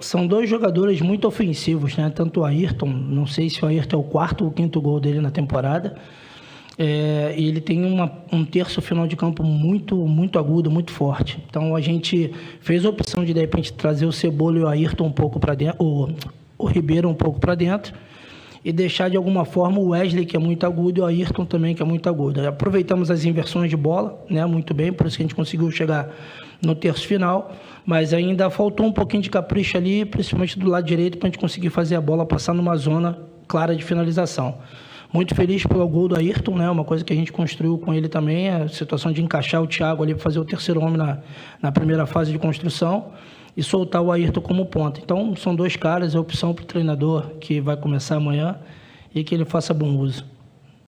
são dois jogadores muito ofensivos, né? Tanto o Ayrton, não sei se o Ayrton é o quarto ou quinto gol dele na temporada. É, ele tem uma, um terço final de campo muito muito agudo, muito forte. Então a gente fez a opção de de repente trazer o Cebola e o Ayrton um pouco para dentro, o, o Ribeiro um pouco para dentro e deixar de alguma forma o Wesley que é muito agudo e o Ayrton também que é muito agudo. Aproveitamos as inversões de bola, né, muito bem, por isso que a gente conseguiu chegar no terço final, mas ainda faltou um pouquinho de capricho ali, principalmente do lado direito, para a gente conseguir fazer a bola passar numa zona clara de finalização. Muito feliz pelo gol do Ayrton, né? Uma coisa que a gente construiu com ele também, a situação de encaixar o Thiago ali para fazer o terceiro homem na, na primeira fase de construção e soltar o Ayrton como ponta. Então, são dois caras, é opção para o treinador que vai começar amanhã e que ele faça bom uso.